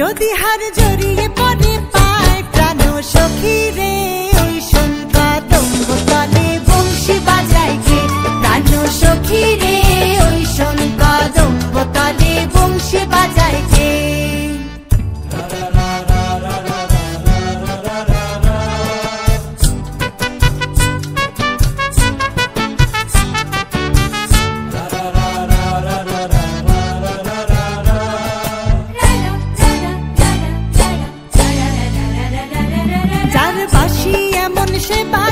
যদি হার জড়িয়ে পরে পায় প্রাণ সখী রে। touchez pas.